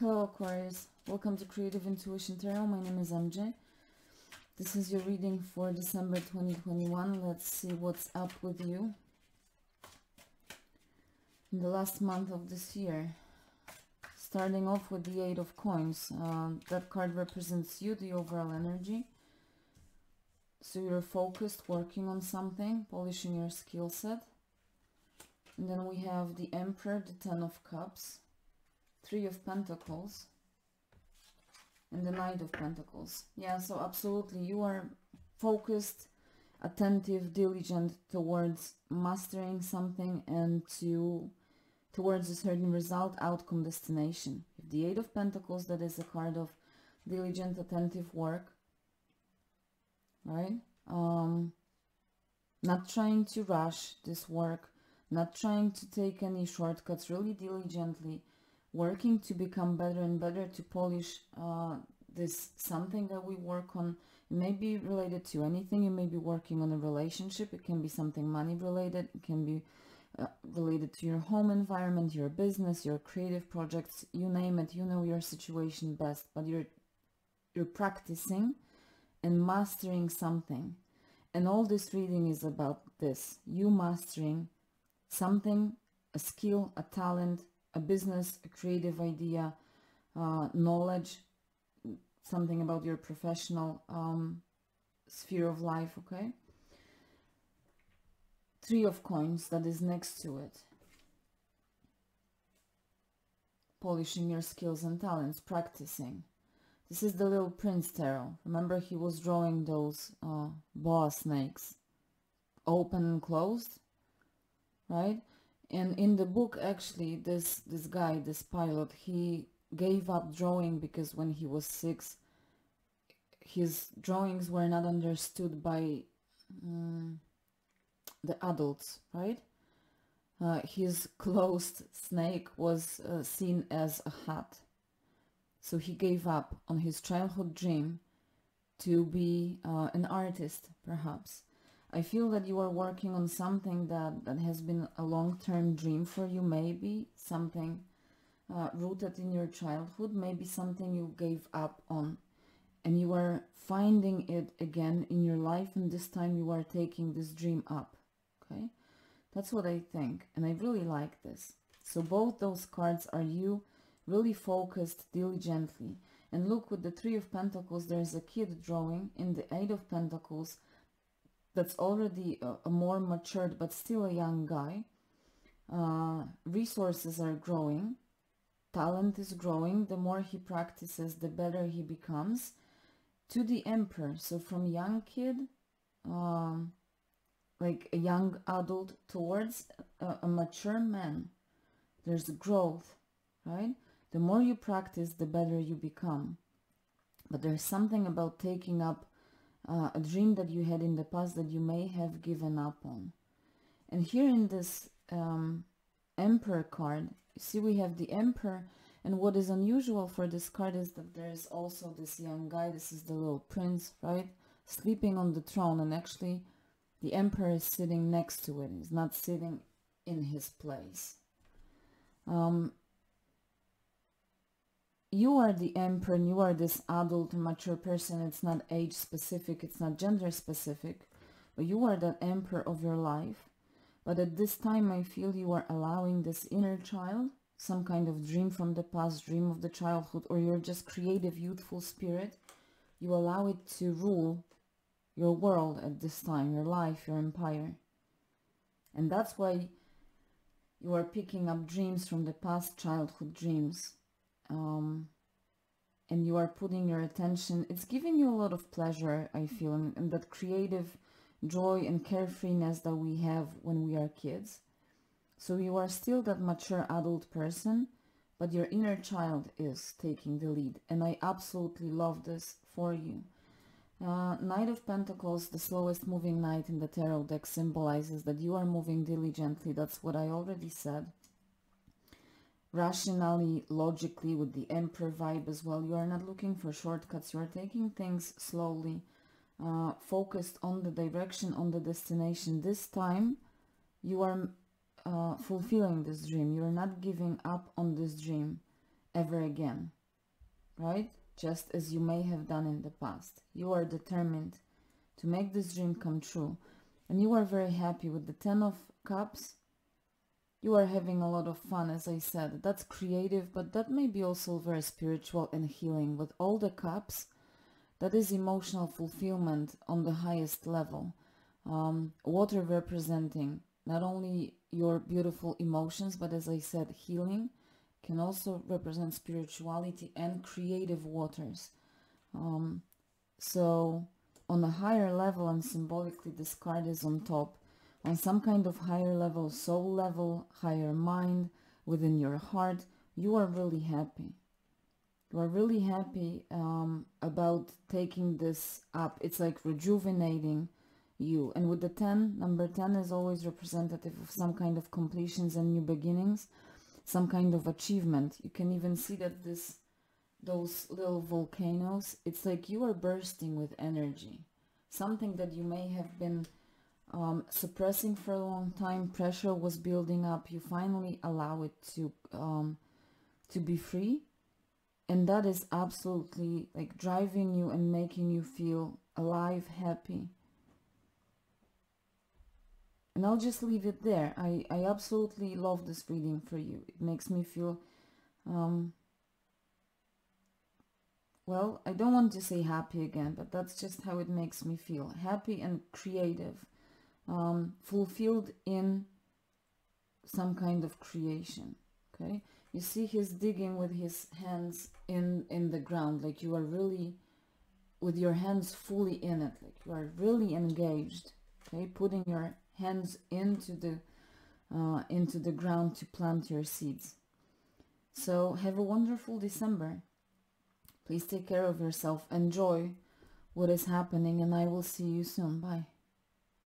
Hello Aquarius, welcome to Creative Intuition Tarot. My name is MJ. This is your reading for December 2021. Let's see what's up with you in the last month of this year. Starting off with the Eight of Coins. Uh, that card represents you, the overall energy. So you're focused, working on something, polishing your skill set. And then we have the Emperor, the Ten of Cups Three of Pentacles and the Knight of Pentacles. Yeah, so absolutely, you are focused, attentive, diligent towards mastering something and to towards a certain result, outcome, destination. If the Eight of Pentacles, that is a card of diligent, attentive work, right? Um, not trying to rush this work, not trying to take any shortcuts, really diligently working to become better and better to polish uh, this something that we work on. It may be related to anything. You may be working on a relationship. It can be something money related. It can be uh, related to your home environment your business your creative projects. You name it. You know your situation best. But you're you're practicing and mastering something. And all this reading is about this. You mastering something a skill a talent a business, a creative idea, uh, knowledge, something about your professional um, sphere of life, okay? Three of coins that is next to it. Polishing your skills and talents, practicing. This is the little Prince Tarot. Remember he was drawing those uh, boa snakes, open and closed, right? And in the book actually this this guy this pilot he gave up drawing because when he was six his drawings were not understood by um, the adults right? Uh, his closed snake was uh, seen as a hat. So he gave up on his childhood dream to be uh, an artist perhaps I feel that you are working on something that, that has been a long-term dream for you, maybe something uh, rooted in your childhood, maybe something you gave up on and you are finding it again in your life and this time you are taking this dream up, okay? That's what I think and I really like this. So both those cards are you really focused diligently. And look, with the Three of Pentacles, there's a kid drawing. In the Eight of Pentacles, that's already a, a more matured but still a young guy. Uh, resources are growing. Talent is growing. The more he practices, the better he becomes. To the emperor. So from young kid, um, like a young adult towards a, a mature man. There's growth, right? The more you practice, the better you become. But there's something about taking up uh, a dream that you had in the past that you may have given up on. And here in this um, Emperor card, you see we have the Emperor and what is unusual for this card is that there is also this young guy, this is the little prince, right? Sleeping on the throne and actually the Emperor is sitting next to it. He's not sitting in his place. Um, you are the emperor and you are this adult mature person. It's not age specific it's not gender specific but you are that emperor of your life. But at this time i feel you are allowing this inner child some kind of dream from the past dream of the childhood or your just creative youthful spirit you allow it to rule your world at this time your life your empire. And that's why you are picking up dreams from the past childhood dreams um, and you are putting your attention, it's giving you a lot of pleasure, I feel, and, and that creative joy and carefreeness that we have when we are kids. So you are still that mature adult person, but your inner child is taking the lead. And I absolutely love this for you. Uh, Knight of Pentacles, the slowest moving knight in the tarot deck, symbolizes that you are moving diligently. That's what I already said rationally, logically, with the emperor vibe as well. You are not looking for shortcuts. You are taking things slowly, uh, focused on the direction, on the destination. This time, you are uh, fulfilling this dream. You are not giving up on this dream. ever again, right? Just as you may have done in the past. You are determined to make this dream come true. And you are very happy with the Ten of Cups. You are having a lot of fun, as I said. That's creative, but that may be also very spiritual and healing. With all the cups, that is emotional fulfillment on the highest level. Um, water representing not only your beautiful emotions, but as I said, healing can also represent spirituality and creative waters. Um, so on a higher level and symbolically this card is on top, on some kind of higher level, soul level, higher mind, within your heart, you are really happy. You are really happy um, about taking this up. It's like rejuvenating you. And with the 10, number 10 is always representative of some kind of completions and new beginnings, some kind of achievement. You can even see that this, those little volcanoes, it's like you are bursting with energy. Something that you may have been um, suppressing for a long time, pressure was building up. You finally allow it to, um, to be free. And that is absolutely like driving you and making you feel alive, happy and I'll just leave it there. I, I absolutely love this reading for you. It makes me feel, um, well, I don't want to say happy again, but that's just how it makes me feel. Happy and creative, um, fulfilled in some kind of creation, okay? You see he's digging with his hands in, in the ground, like you are really, with your hands fully in it, like you are really engaged, okay? Putting your hands into the uh, into the ground to plant your seeds. So have a wonderful December. Please take care of yourself. Enjoy what is happening and I will see you soon. Bye.